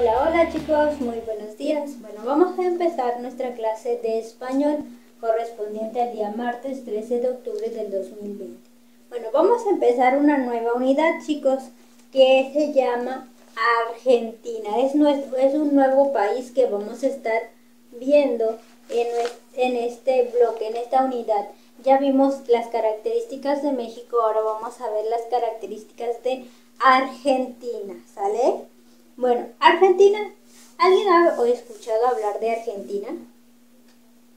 Hola, hola chicos, muy buenos días. Bueno, vamos a empezar nuestra clase de español correspondiente al día martes 13 de octubre del 2020. Bueno, vamos a empezar una nueva unidad chicos que se llama Argentina. Es, nuestro, es un nuevo país que vamos a estar viendo en, en este bloque, en esta unidad. Ya vimos las características de México, ahora vamos a ver las características de Argentina, ¿sale? Bueno, Argentina, ¿alguien ha escuchado hablar de Argentina?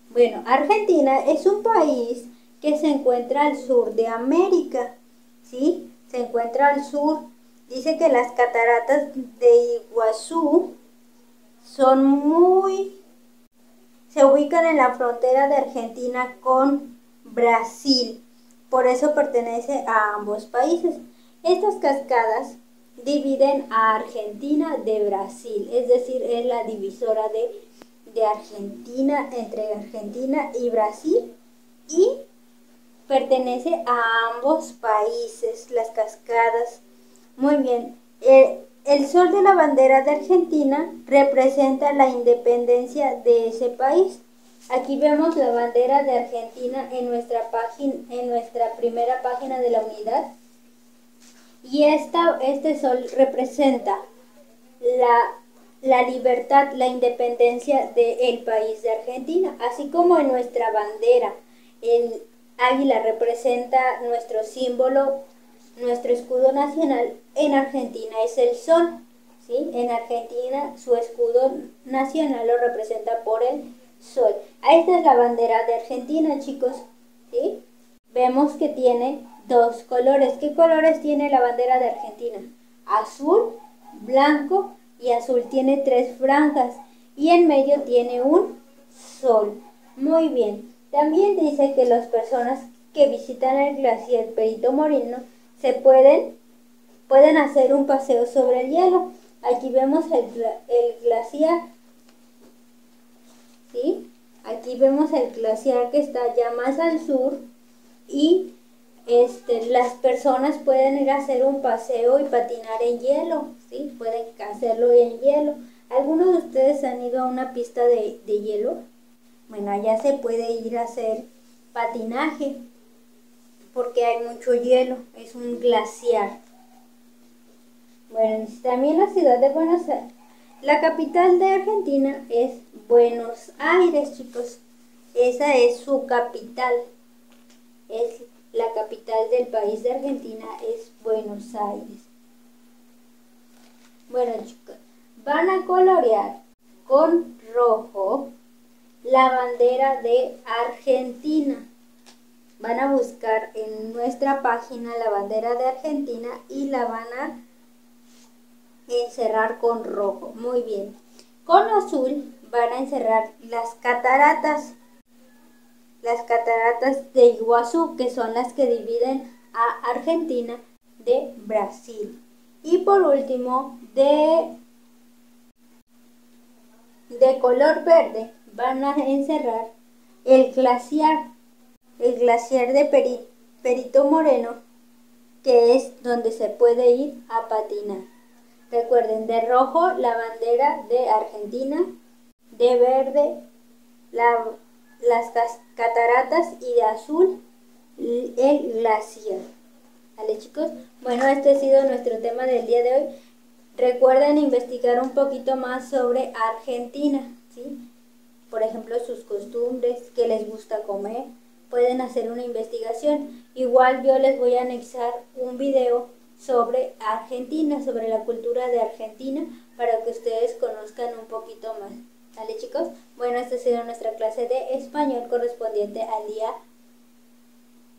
Bueno, Argentina es un país que se encuentra al sur de América, ¿sí? Se encuentra al sur. Dice que las cataratas de Iguazú son muy... se ubican en la frontera de Argentina con Brasil. Por eso pertenece a ambos países. Estas cascadas dividen a Argentina de Brasil, es decir, es la divisora de, de Argentina entre Argentina y Brasil y pertenece a ambos países, las cascadas. Muy bien, el, el sol de la bandera de Argentina representa la independencia de ese país. Aquí vemos la bandera de Argentina en nuestra página, en nuestra primera página de la unidad y esta, este sol representa la, la libertad, la independencia del país de Argentina, así como en nuestra bandera. El águila representa nuestro símbolo, nuestro escudo nacional. En Argentina es el sol. ¿sí? En Argentina su escudo nacional lo representa por el sol. Esta es la bandera de Argentina, chicos. ¿sí? Vemos que tiene dos colores. ¿Qué colores tiene la bandera de Argentina? Azul, blanco y azul. Tiene tres franjas y en medio tiene un sol. Muy bien. También dice que las personas que visitan el glaciar Perito Moreno se pueden, pueden hacer un paseo sobre el hielo. Aquí vemos el, el glaciar. ¿Sí? Aquí vemos el glaciar que está ya más al sur y este, las personas pueden ir a hacer un paseo y patinar en hielo, ¿sí? Pueden hacerlo en hielo. ¿Algunos de ustedes han ido a una pista de, de hielo? Bueno, allá se puede ir a hacer patinaje porque hay mucho hielo, es un glaciar. Bueno, también la ciudad de Buenos Aires. La capital de Argentina es Buenos Aires, chicos. Esa es su capital. Es la capital del país de Argentina es Buenos Aires. Bueno chicos, van a colorear con rojo la bandera de Argentina. Van a buscar en nuestra página la bandera de Argentina y la van a encerrar con rojo. Muy bien. Con azul van a encerrar las cataratas las cataratas de Iguazú, que son las que dividen a Argentina de Brasil. Y por último, de, de color verde van a encerrar el glaciar, el glaciar de Perito Moreno, que es donde se puede ir a patinar. Recuerden, de rojo la bandera de Argentina, de verde la las cataratas y de azul el glaciar. ¿Vale chicos? Bueno, este ha sido nuestro tema del día de hoy. Recuerden investigar un poquito más sobre Argentina, ¿sí? Por ejemplo, sus costumbres, qué les gusta comer. Pueden hacer una investigación. Igual yo les voy a anexar un video sobre Argentina, sobre la cultura de Argentina, para que ustedes conozcan un poquito más. ¿Vale chicos? Bueno, esta ha sido nuestra clase de español correspondiente al día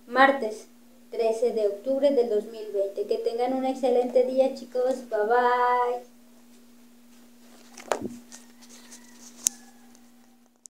martes 13 de octubre del 2020. Que tengan un excelente día chicos. Bye bye.